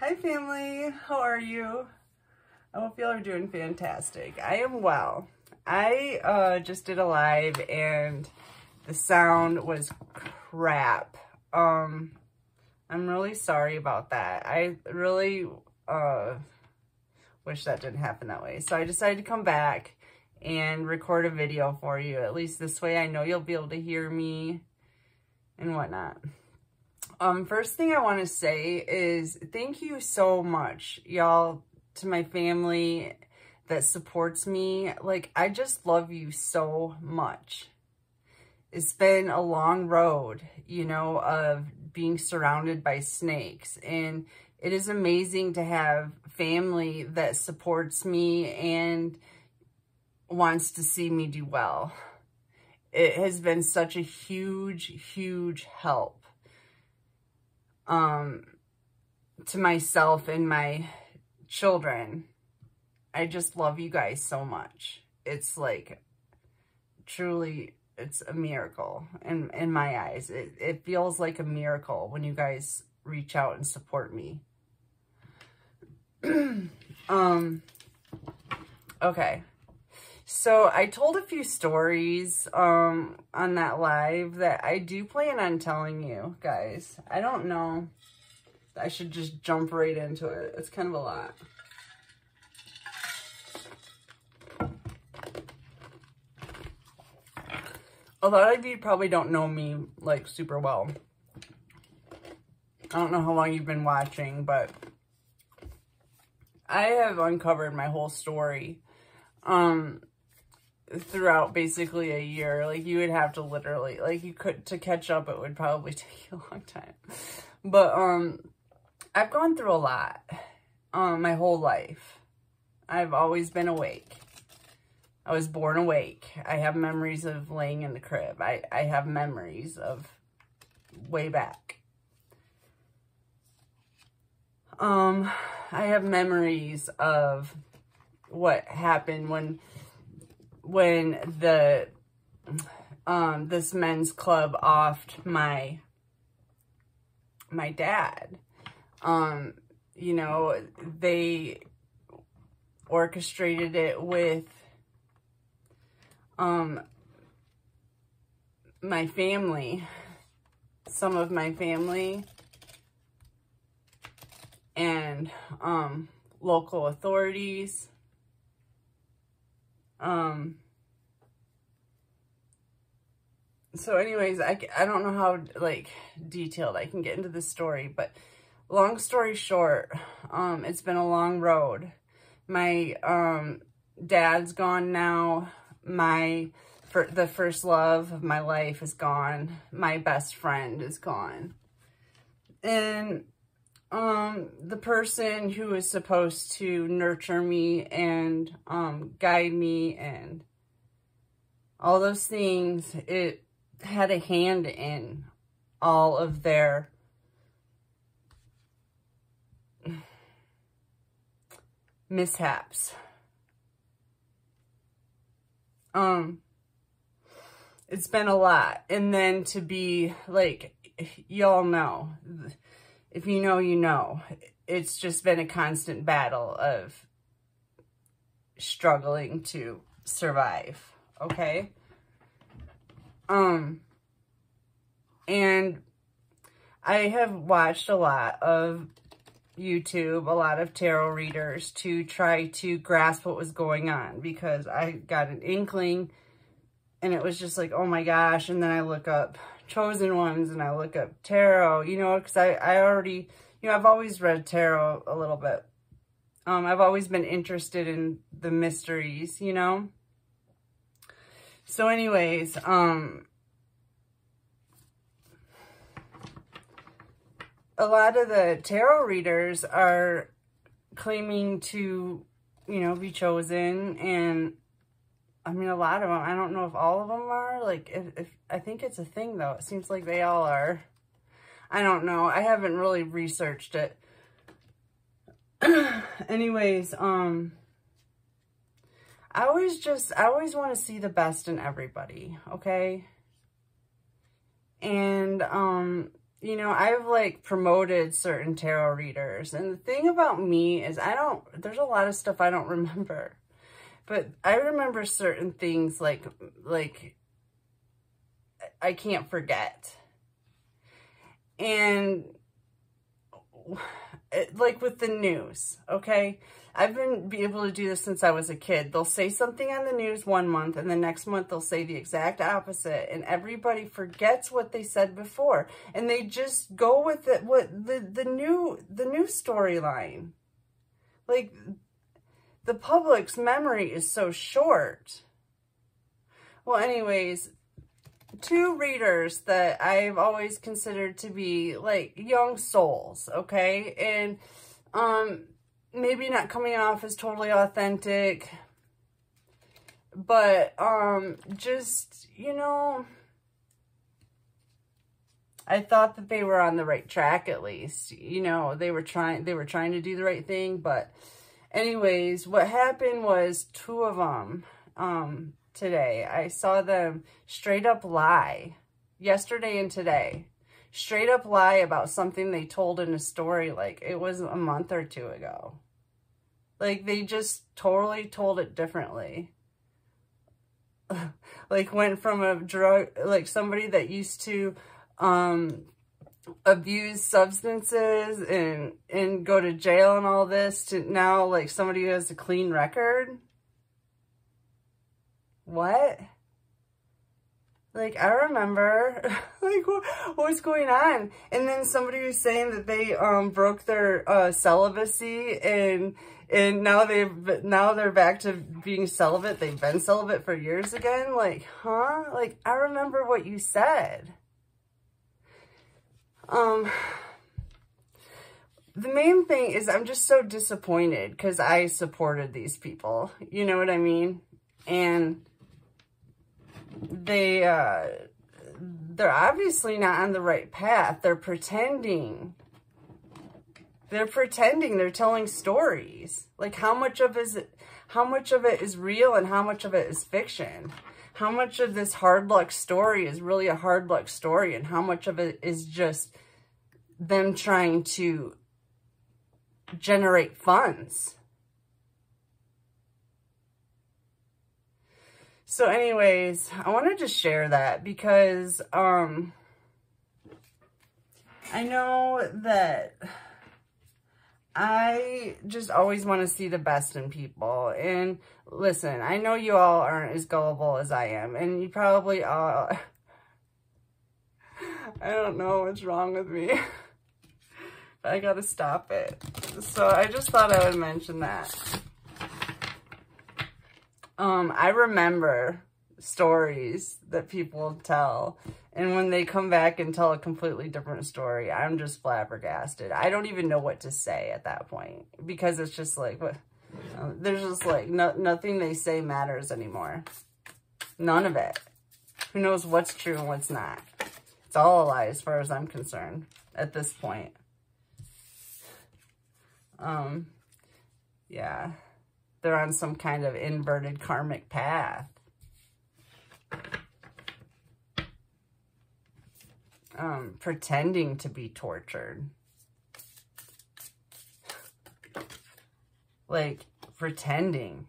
Hi family, how are you? I hope y'all are doing fantastic. I am well. I uh, just did a live and the sound was crap. Um, I'm really sorry about that. I really uh, wish that didn't happen that way. So I decided to come back and record a video for you. At least this way I know you'll be able to hear me and whatnot. Um, first thing I want to say is thank you so much, y'all, to my family that supports me. Like, I just love you so much. It's been a long road, you know, of being surrounded by snakes. And it is amazing to have family that supports me and wants to see me do well. It has been such a huge, huge help um, to myself and my children. I just love you guys so much. It's like truly, it's a miracle in, in my eyes. It, it feels like a miracle when you guys reach out and support me. um, okay. So I told a few stories um, on that live that I do plan on telling you guys. I don't know. I should just jump right into it. It's kind of a lot. A lot of you probably don't know me like super well. I don't know how long you've been watching, but I have uncovered my whole story. Um, throughout basically a year. Like you would have to literally, like you could, to catch up, it would probably take you a long time. But, um, I've gone through a lot, um, my whole life. I've always been awake. I was born awake. I have memories of laying in the crib. I, I have memories of way back. Um, I have memories of what happened when when the um this men's club offed my my dad. Um you know they orchestrated it with um my family. Some of my family and um local authorities um, so anyways, I, I don't know how, like, detailed I can get into this story, but long story short, um, it's been a long road. My, um, dad's gone now. My, for the first love of my life is gone. My best friend is gone. And um, the person who is supposed to nurture me and um, guide me and all those things, it had a hand in all of their mishaps. Um, it's been a lot. And then to be like, y'all know, if you know, you know. It's just been a constant battle of struggling to survive, okay? Um, and I have watched a lot of YouTube, a lot of tarot readers to try to grasp what was going on because I got an inkling and it was just like, oh my gosh. And then I look up chosen ones and I look up tarot, you know, because I, I already, you know, I've always read tarot a little bit. Um, I've always been interested in the mysteries, you know. So anyways, um, a lot of the tarot readers are claiming to, you know, be chosen and I mean, a lot of them. I don't know if all of them are. Like, if, if I think it's a thing, though. It seems like they all are. I don't know. I haven't really researched it. Anyways, um, I always just, I always want to see the best in everybody, okay? And, um, you know, I've like promoted certain tarot readers. And the thing about me is I don't, there's a lot of stuff I don't remember. But I remember certain things like, like, I can't forget. And like with the news, okay? I've been be able to do this since I was a kid. They'll say something on the news one month and the next month they'll say the exact opposite and everybody forgets what they said before and they just go with it what the the new the new storyline. Like the public's memory is so short. Well, anyways, two readers that I've always considered to be like young souls, okay? And um maybe not coming off as totally authentic, but um just, you know, I thought that they were on the right track at least. You know, they were trying they were trying to do the right thing, but anyways, what happened was two of them um today. I saw them straight up lie yesterday and today. Straight up lie about something they told in a story like it was a month or two ago. Like they just totally told it differently. like went from a drug, like somebody that used to um abuse substances and and go to jail and all this to now like somebody who has a clean record what? Like, I remember, like, what, what, was going on? And then somebody was saying that they, um, broke their, uh, celibacy and, and now they've, now they're back to being celibate. They've been celibate for years again. Like, huh? Like, I remember what you said. Um, the main thing is I'm just so disappointed because I supported these people. You know what I mean? And they, uh, they're obviously not on the right path. They're pretending. They're pretending. They're telling stories. Like how much of is it, how much of it is real and how much of it is fiction? How much of this hard luck story is really a hard luck story and how much of it is just them trying to generate funds? So anyways, I wanted to share that because um, I know that I just always want to see the best in people. And listen, I know you all aren't as gullible as I am. And you probably all... I don't know what's wrong with me. I gotta stop it. So I just thought I would mention that. Um, I remember stories that people tell. And when they come back and tell a completely different story, I'm just flabbergasted. I don't even know what to say at that point because it's just like, what? There's just like no, nothing they say matters anymore. None of it. Who knows what's true and what's not? It's all a lie as far as I'm concerned at this point. Um, yeah they're on some kind of inverted karmic path. Um, pretending to be tortured. Like, pretending.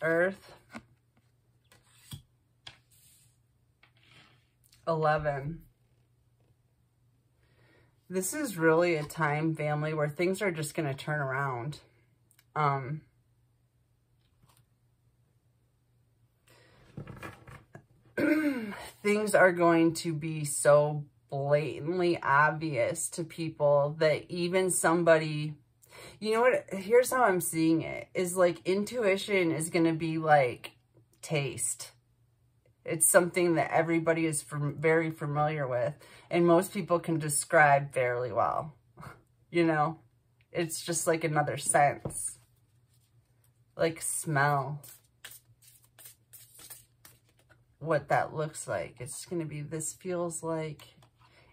Earth. 11 this is really a time, family, where things are just going to turn around. Um, things are going to be so blatantly obvious to people that even somebody, you know what, here's how I'm seeing it, is like intuition is going to be like taste. It's something that everybody is from, very familiar with and most people can describe fairly well. You know, it's just like another sense, like smell what that looks like. It's going to be, this feels like,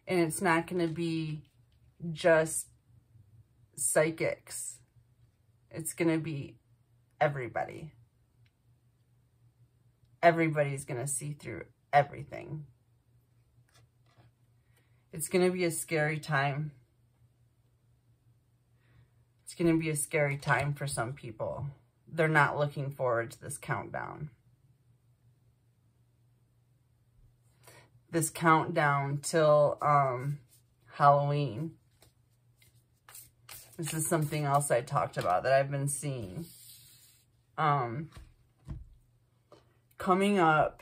and it's not going to be just psychics. It's going to be everybody. Everybody's going to see through everything It's going to be a scary time. It's going to be a scary time for some people. They're not looking forward to this countdown. This countdown till um, Halloween. This is something else I talked about that I've been seeing. Um, coming up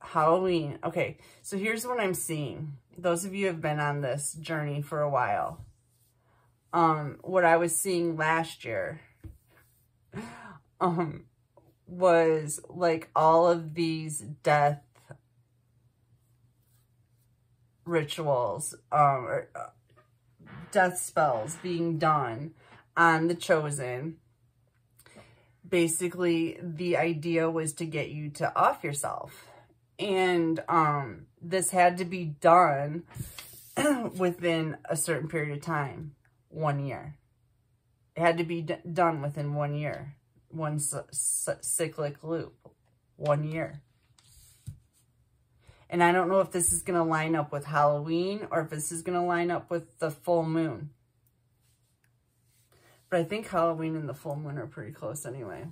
Halloween. Okay, so here's what I'm seeing. Those of you have been on this journey for a while. Um, what I was seeing last year um, was like all of these death rituals, um, or uh, death spells being done on the chosen. Basically, the idea was to get you to off yourself and um, this had to be done within a certain period of time, one year. It had to be done within one year, one cyclic loop, one year. And I don't know if this is going to line up with Halloween or if this is going to line up with the full moon. But I think Halloween and the full moon are pretty close anyway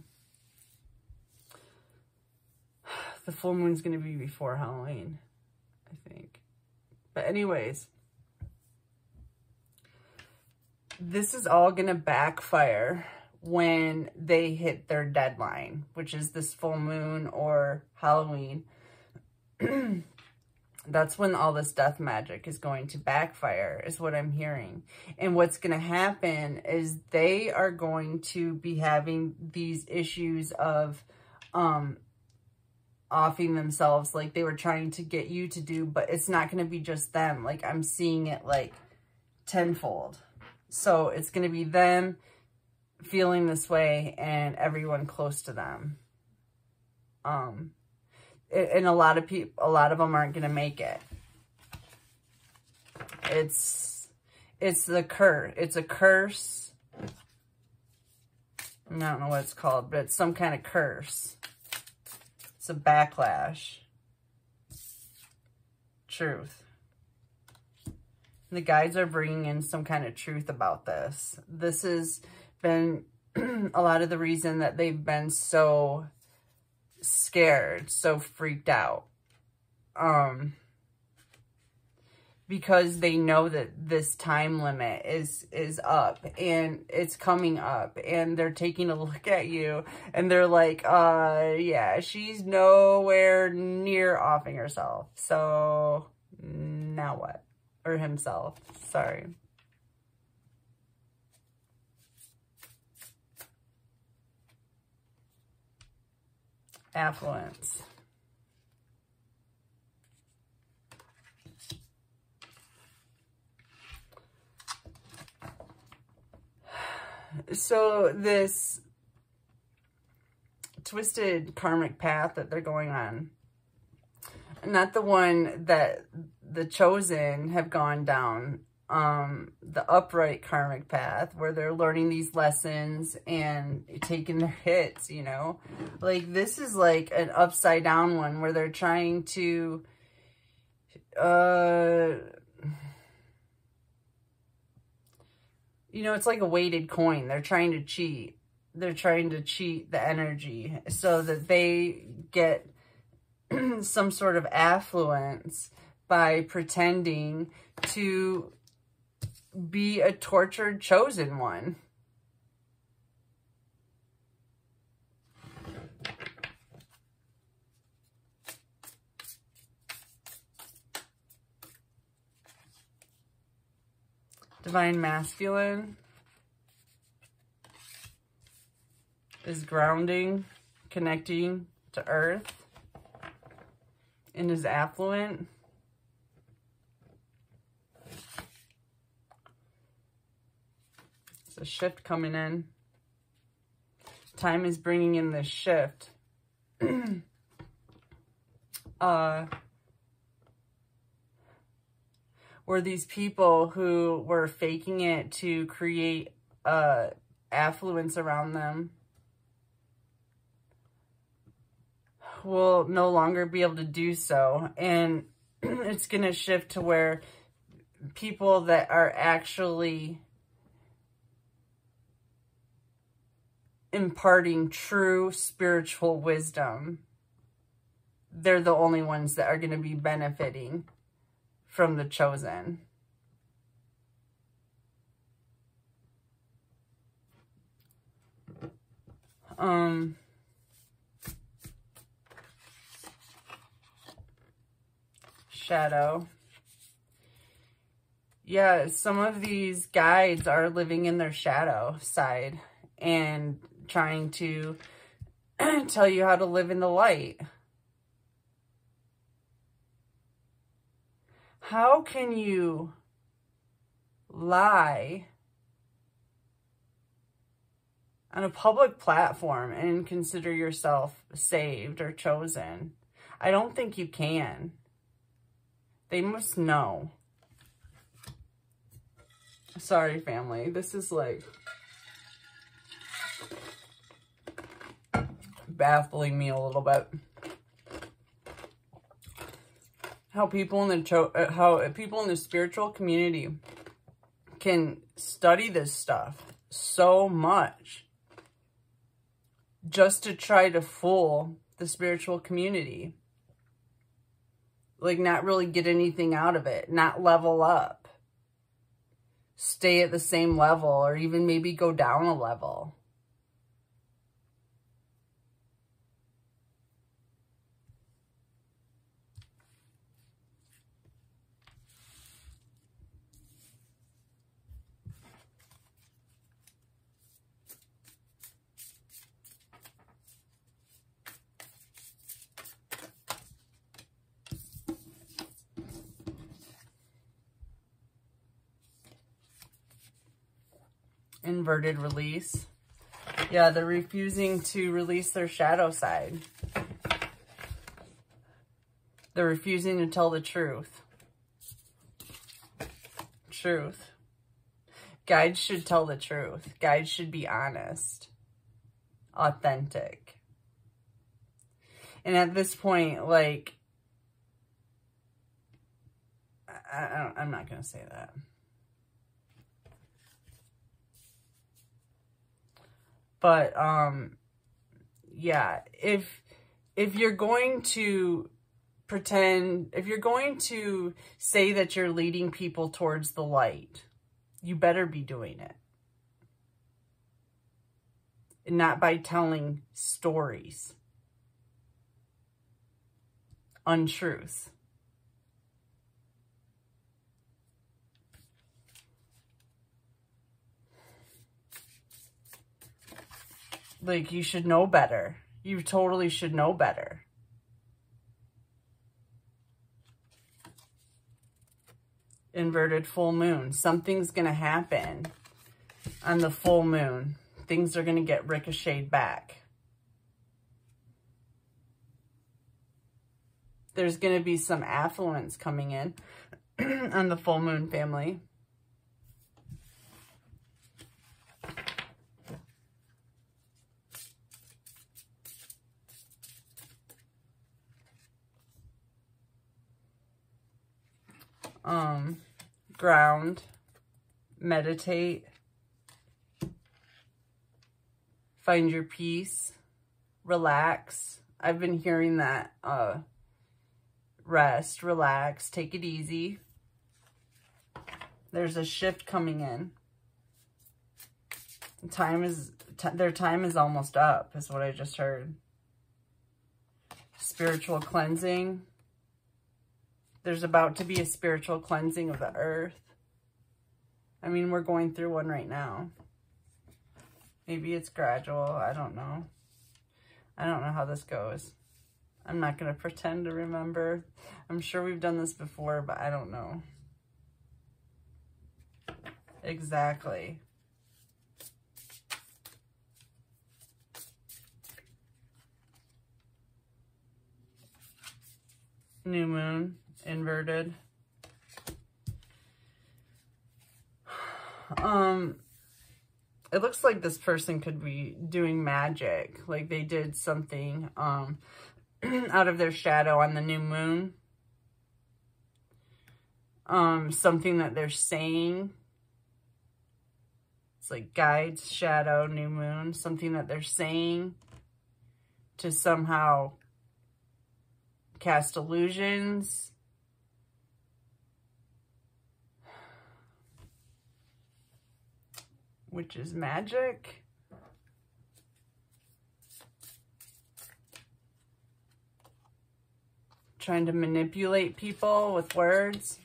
the full moon's going to be before Halloween, I think. But anyways, this is all going to backfire when they hit their deadline, which is this full moon or Halloween. That's when all this death magic is going to backfire, is what I'm hearing. And what's going to happen is they are going to be having these issues of um, offing themselves like they were trying to get you to do, but it's not going to be just them. Like I'm seeing it like tenfold. So it's going to be them feeling this way and everyone close to them. Um, and a lot of people, a lot of them aren't going to make it. It's, it's the curse. It's a curse. I don't know what it's called, but it's some kind of curse. It's a backlash. Truth. The guides are bringing in some kind of truth about this. This has been a lot of the reason that they've been so scared, so freaked out. Um, because they know that this time limit is is up and it's coming up and they're taking a look at you and they're like uh yeah she's nowhere near offing herself. So now what? Or himself. Sorry affluence. So this twisted karmic path that they're going on, not the one that the chosen have gone down, um, the upright karmic path where they're learning these lessons and taking their hits, you know, like this is like an upside down one where they're trying to, uh, you know, it's like a weighted coin. They're trying to cheat. They're trying to cheat the energy so that they get some sort of affluence by pretending to be a tortured chosen one. Divine Masculine is grounding, connecting to earth, and is affluent. It's a shift coming in. Time is bringing in this shift. uh, were these people who were faking it to create uh, affluence around them will no longer be able to do so. And it's going to shift to where people that are actually imparting true spiritual wisdom, they're the only ones that are going to be benefiting from the chosen. Um, shadow. Yeah, some of these guides are living in their shadow side and trying to tell you how to live in the light. How can you lie on a public platform and consider yourself saved or chosen? I don't think you can. They must know. Sorry, family. This is like baffling me a little bit. How people in the uh, how people in the spiritual community can study this stuff so much just to try to fool the spiritual community like not really get anything out of it, not level up, stay at the same level, or even maybe go down a level. Inverted release. Yeah, they're refusing to release their shadow side. They're refusing to tell the truth. Truth. Guides should tell the truth. Guides should be honest. Authentic. And at this point, like, I, I I'm not going to say that. But, um, yeah, if, if you're going to pretend, if you're going to say that you're leading people towards the light, you better be doing it. And not by telling stories, untruths. Like, you should know better. You totally should know better. Inverted full moon. Something's going to happen on the full moon. Things are going to get ricocheted back. There's going to be some affluence coming in on the full moon family. Um, ground, meditate, find your peace, relax. I've been hearing that, uh, rest, relax, take it easy. There's a shift coming in. Time is, their time is almost up, is what I just heard. Spiritual cleansing. There's about to be a spiritual cleansing of the earth. I mean, we're going through one right now. Maybe it's gradual. I don't know. I don't know how this goes. I'm not going to pretend to remember. I'm sure we've done this before, but I don't know. Exactly. New moon inverted. Um, it looks like this person could be doing magic. Like they did something, um, out of their shadow on the new moon. um, something that they're saying. It's like guides, shadow, new moon, something that they're saying to somehow cast illusions. Which is mm-hmm. magic. Trying to manipulate people with words.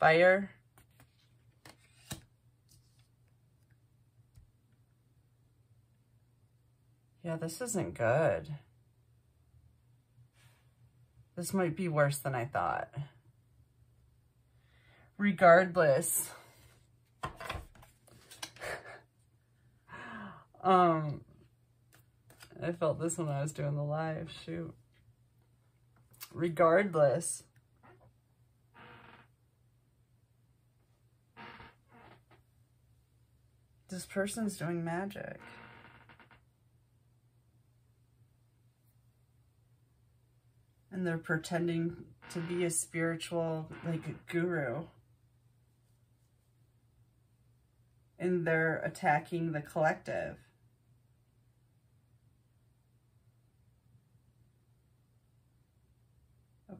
Fire. Yeah, this isn't good. This might be worse than I thought. Regardless. Um, I felt this when I was doing the live, shoot. Regardless. This person's doing magic. And they're pretending to be a spiritual, like guru. And they're attacking the collective.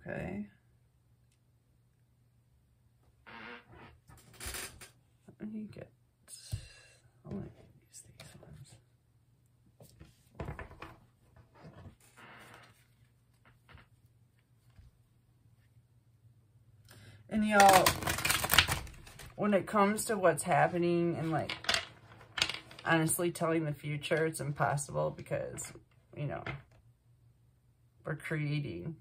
Okay. Let me get I'll use these ones. And y'all, when it comes to what's happening and like honestly telling the future, it's impossible because, you know, we're creating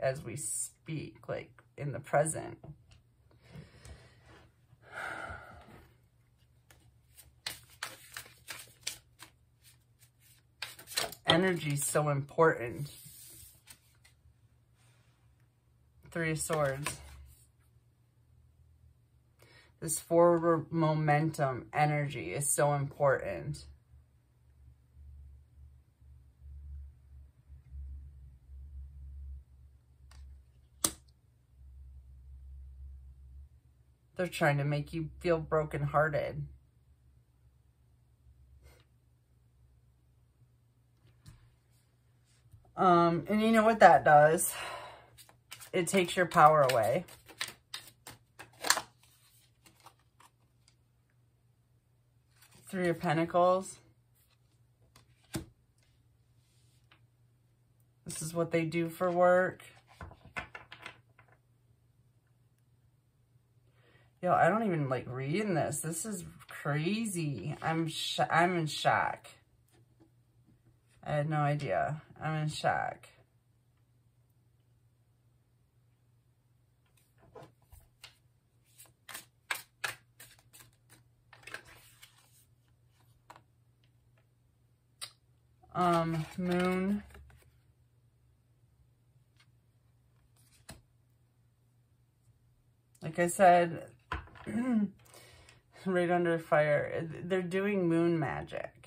as we speak, like in the present. energy is so important. Three of Swords. This forward momentum energy is so important. They're trying to make you feel brokenhearted. Um, and you know what that does? It takes your power away. Three of Pentacles. This is what they do for work. Yo, I don't even like reading this. This is crazy. I'm I'm in shock. I had no idea. I'm in shock. Um, moon. Like I said, right under fire, they're doing moon magic.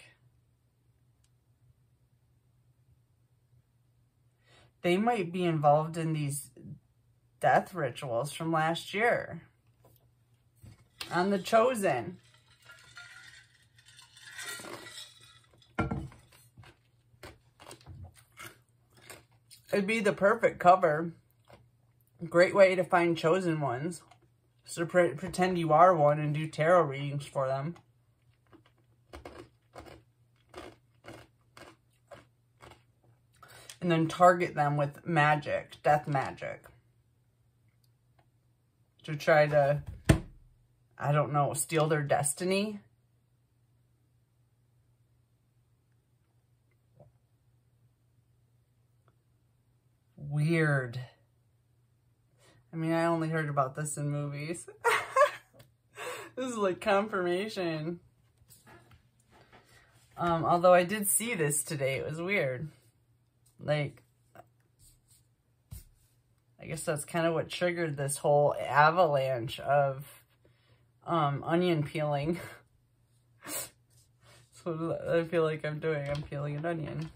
they might be involved in these death rituals from last year on The Chosen. It'd be the perfect cover. Great way to find chosen ones. So pre pretend you are one and do tarot readings for them. and then target them with magic, death magic. To try to, I don't know, steal their destiny. Weird. I mean, I only heard about this in movies. this is like confirmation. Um, although I did see this today. It was weird. Like, I guess that's kind of what triggered this whole avalanche of um, onion peeling. so I feel like I'm doing. I'm peeling an onion.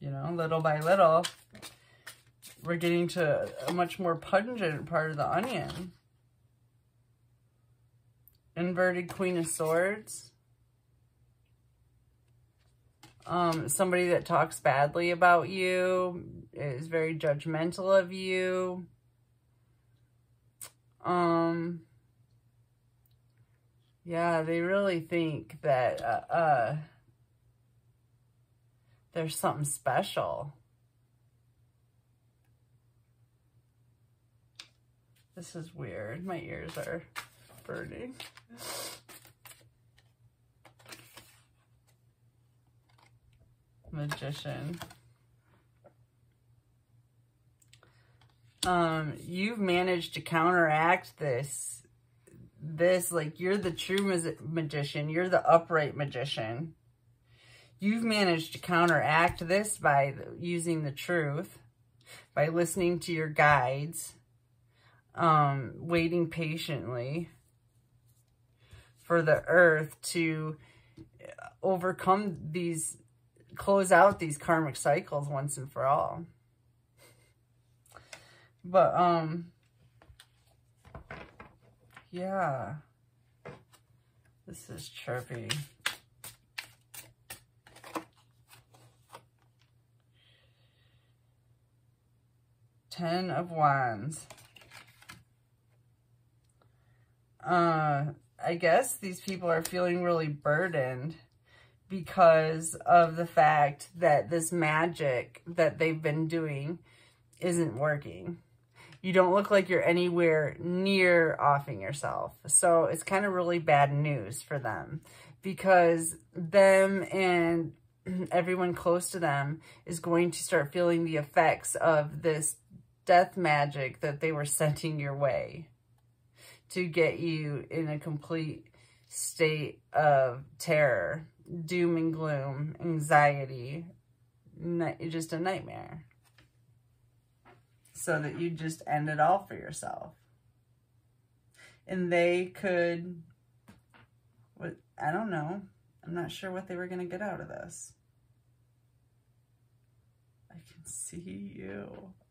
You know, little by little, we're getting to a much more pungent part of the onion. Inverted Queen of Swords. Um, somebody that talks badly about you, is very judgmental of you. Um, yeah, they really think that, uh, uh there's something special. This is weird. My ears are burning. Magician. Um, you've managed to counteract this. This, like, you're the true magician. You're the upright magician. You've managed to counteract this by using the truth, by listening to your guides, um, waiting patiently for the earth to overcome these, close out these karmic cycles once and for all. But, um, yeah, this is trippy. Ten of Wands. Uh, I guess these people are feeling really burdened because of the fact that this magic that they've been doing isn't working. You don't look like you're anywhere near offing yourself. So it's kind of really bad news for them because them and everyone close to them is going to start feeling the effects of this death magic that they were sending your way to get you in a complete state of terror, doom and gloom, anxiety, just a nightmare. So that you just end it all for yourself. And they could, what I don't know, I'm not sure what they were going to get out of this. I can see you.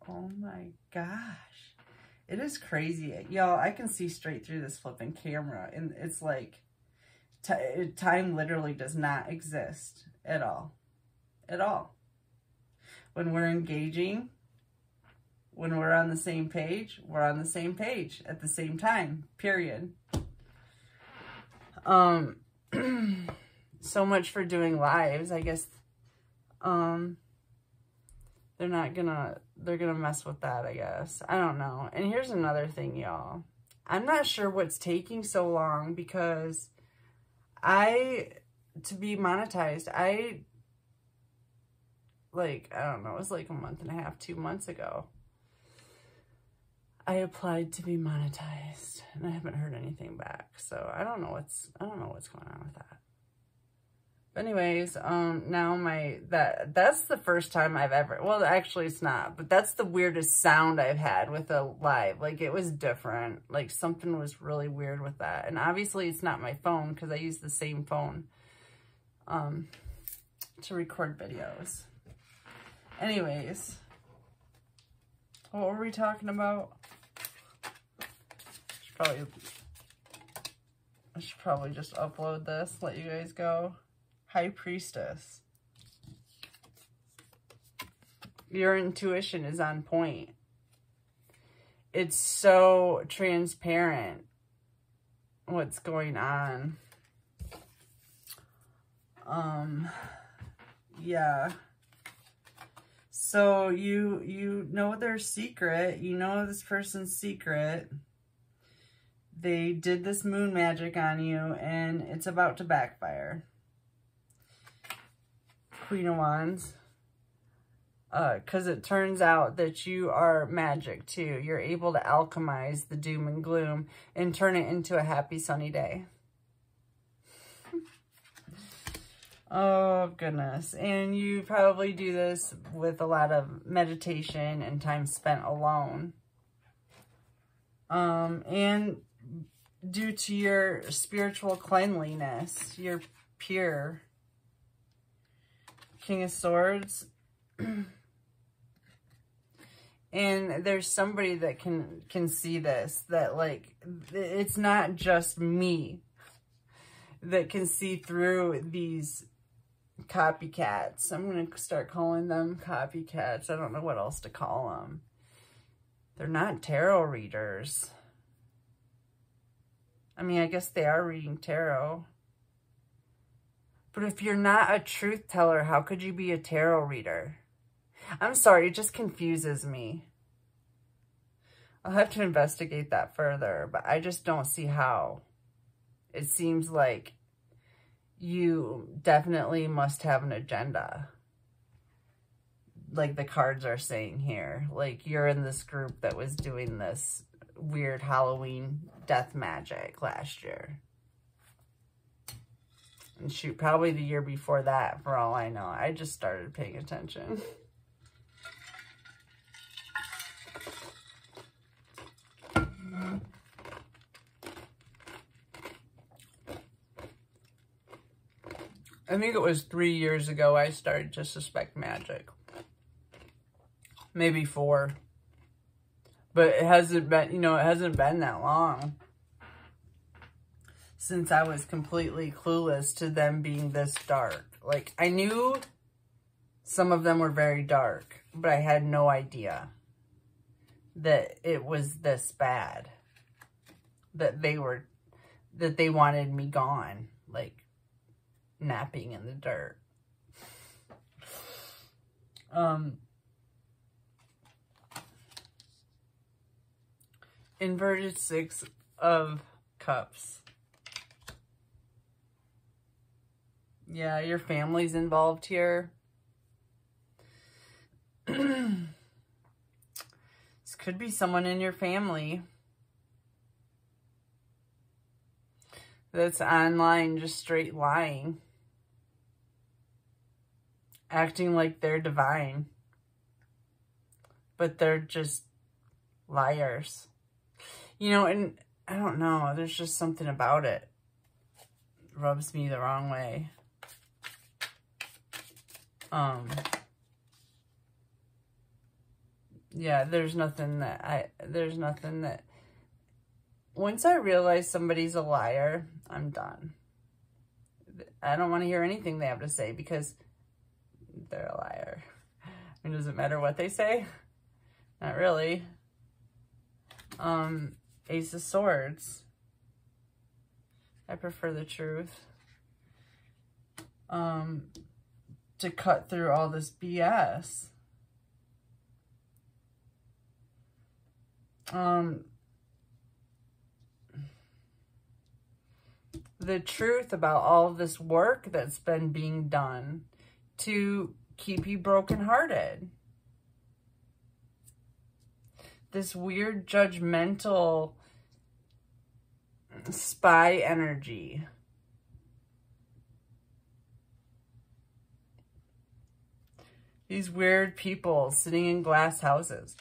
Oh my gosh. It is crazy. Y'all, I can see straight through this flipping camera. And it's like, time literally does not exist at all. At all. When we're engaging, when we're on the same page, we're on the same page at the same time, period. Um, so much for doing lives. I guess, um, they're not gonna, they're gonna mess with that, I guess. I don't know. And here's another thing, y'all. I'm not sure what's taking so long because I, to be monetized, I, like, I don't know, it was like a month and a half, two months ago. I applied to be monetized and I haven't heard anything back. So I don't know what's, I don't know what's going on with that anyways, um, now my, that, that's the first time I've ever, well, actually it's not, but that's the weirdest sound I've had with a live. Like it was different. Like something was really weird with that. And obviously it's not my phone because I use the same phone, um, to record videos. Anyways, what were we talking about? Should probably, I should probably just upload this, let you guys go. High Priestess. Your intuition is on point. It's so transparent what's going on. Um, yeah. So you, you know their secret. You know this person's secret. They did this moon magic on you and it's about to backfire. Queen of Wands. Because uh, it turns out that you are magic too. You're able to alchemize the doom and gloom and turn it into a happy sunny day. oh, goodness. And you probably do this with a lot of meditation and time spent alone. Um, and due to your spiritual cleanliness, you're pure King of Swords. And there's somebody that can, can see this, that like, it's not just me that can see through these copycats. I'm going to start calling them copycats. I don't know what else to call them. They're not tarot readers. I mean, I guess they are reading tarot. But if you're not a truth teller, how could you be a tarot reader? I'm sorry, it just confuses me. I'll have to investigate that further, but I just don't see how. It seems like you definitely must have an agenda. Like the cards are saying here. Like you're in this group that was doing this weird Halloween death magic last year. And shoot, probably the year before that, for all I know. I just started paying attention. I think it was three years ago I started to suspect magic. Maybe four. But it hasn't been, you know, it hasn't been that long since I was completely clueless to them being this dark. Like, I knew some of them were very dark, but I had no idea that it was this bad. That they were, that they wanted me gone. Like, napping in the dirt. Um, inverted six of cups. Yeah, your family's involved here. this could be someone in your family that's online just straight lying. Acting like they're divine. But they're just liars. You know, and I don't know, there's just something about it. Rubs me the wrong way. Um, yeah, there's nothing that I, there's nothing that, once I realize somebody's a liar, I'm done. I don't want to hear anything they have to say because they're a liar. I mean, does it matter what they say? Not really. Um, Ace of Swords. I prefer the truth. Um, to cut through all this BS. Um, the truth about all this work that's been being done to keep you brokenhearted this weird judgmental spy energy. These weird people sitting in glass houses,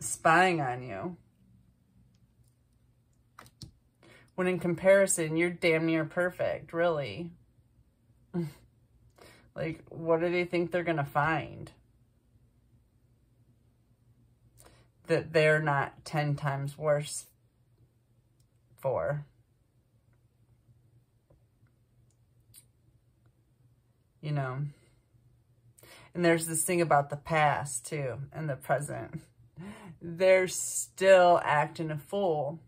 spying on you. When in comparison, you're damn near perfect, really. like, what do they think they're going to find? that they're not 10 times worse for. You know. And there's this thing about the past, too, and the present. They're still acting a fool.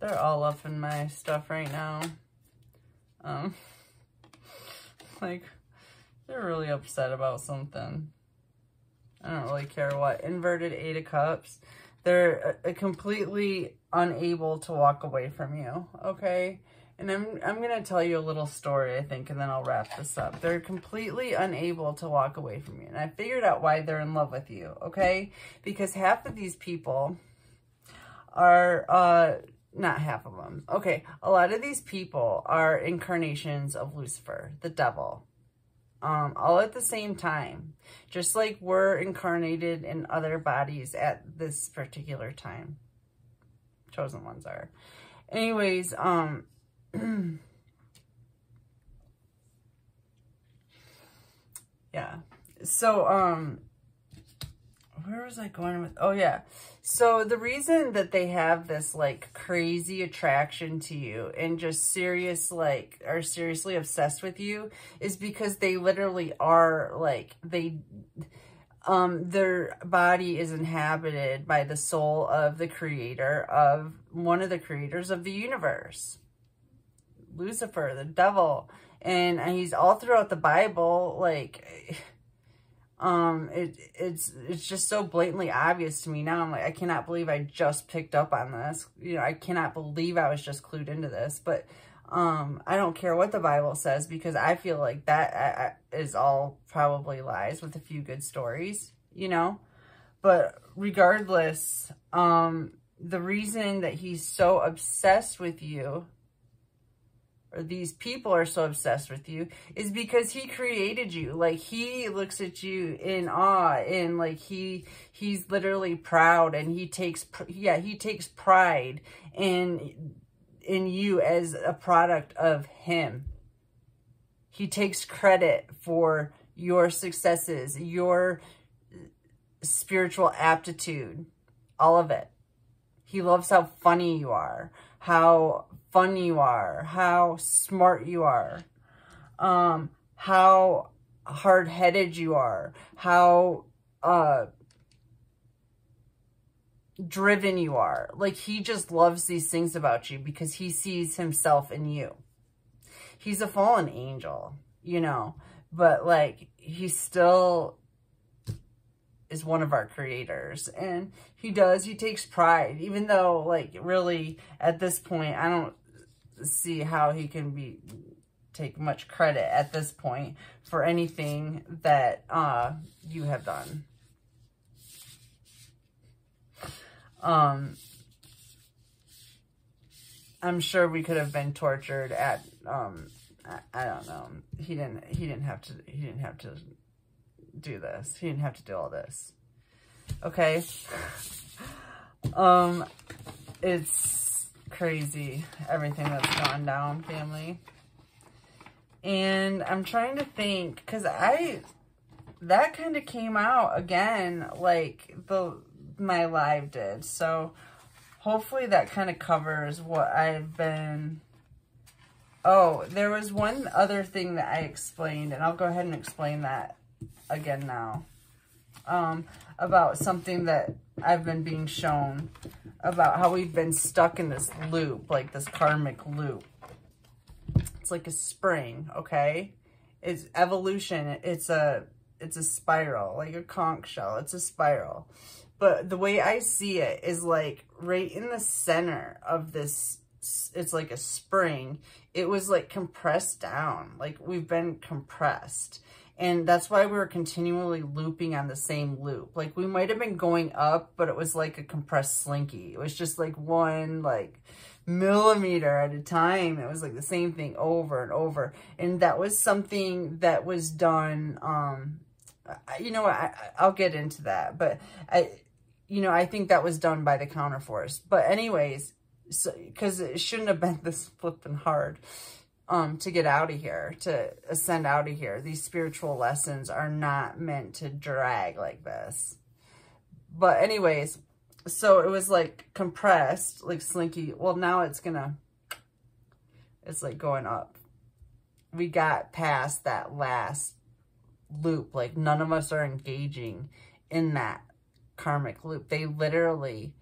They're all up in my stuff right now. Um... Like, they're really upset about something. I don't really care what. Inverted Eight of Cups. They're a completely unable to walk away from you, okay? And I'm, I'm going to tell you a little story, I think, and then I'll wrap this up. They're completely unable to walk away from you. And I figured out why they're in love with you, okay? Because half of these people are uh, not half of them. Okay, a lot of these people are incarnations of Lucifer, the devil, um, all at the same time. Just like we're incarnated in other bodies at this particular time chosen ones are. Anyways, um, yeah. So, um, where was I going with? Oh, yeah. So the reason that they have this like crazy attraction to you and just serious, like, are seriously obsessed with you is because they literally are like, they, um, their body is inhabited by the soul of the creator of one of the creators of the universe. Lucifer, the devil. And he's all throughout the Bible, like, um, it, it's, it's just so blatantly obvious to me now. I'm like, I cannot believe I just picked up on this. You know, I cannot believe I was just clued into this, but, um, I don't care what the Bible says because I feel like that is all probably lies with a few good stories, you know, but regardless, um, the reason that he's so obsessed with you or these people are so obsessed with you is because he created you. Like he looks at you in awe and like he, he's literally proud and he takes, yeah, he takes pride in, in you as a product of him. He takes credit for your successes, your spiritual aptitude, all of it. He loves how funny you are, how fun you are, how smart you are, um, how hard-headed you are, how uh, driven you are. Like, he just loves these things about you because he sees himself in you. He's a fallen angel, you know, but, like, he still is one of our creators. And he does, he takes pride, even though, like, really, at this point, I don't see how he can be take much credit at this point for anything that uh, you have done. Um, I'm sure we could have been tortured at, um, I, I don't know. He didn't, he didn't have to, he didn't have to do this. He didn't have to do all this. Okay. Um, it's, crazy everything that's gone down, family. And I'm trying to think, because I, that kind of came out again, like the my live did. So hopefully that kind of covers what I've been, oh, there was one other thing that I explained, and I'll go ahead and explain that again now. Um, about something that I've been being shown about how we've been stuck in this loop, like this karmic loop. It's like a spring, okay? It's evolution. It's a it's a spiral, like a conch shell. It's a spiral. But the way I see it is like right in the center of this, it's like a spring. It was like compressed down. Like we've been compressed. And that's why we were continually looping on the same loop. Like we might have been going up, but it was like a compressed slinky. It was just like one like millimeter at a time. It was like the same thing over and over. And that was something that was done, um, you know, I, I'll get into that, but I, you know, I think that was done by the counterforce. But anyways, so, cause it shouldn't have been this flipping hard um, to get out of here, to ascend out of here. These spiritual lessons are not meant to drag like this. But anyways, so it was like compressed, like slinky. Well, now it's gonna, it's like going up. We got past that last loop. Like none of us are engaging in that karmic loop. They literally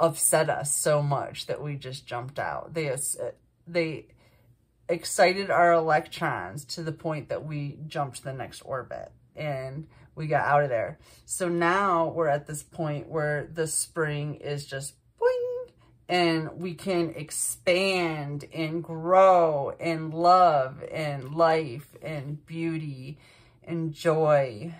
upset us so much that we just jumped out. They uh, they excited our electrons to the point that we jumped the next orbit and we got out of there. So now we're at this point where the spring is just boing and we can expand and grow and love and life and beauty and joy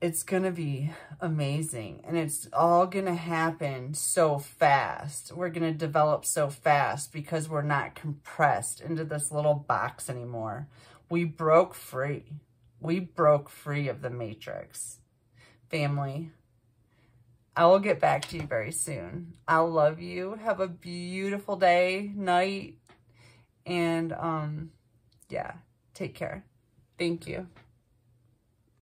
it's going to be amazing and it's all going to happen so fast. We're going to develop so fast because we're not compressed into this little box anymore. We broke free. We broke free of the matrix. Family, I will get back to you very soon. I love you. Have a beautiful day, night, and um, yeah, take care. Thank you.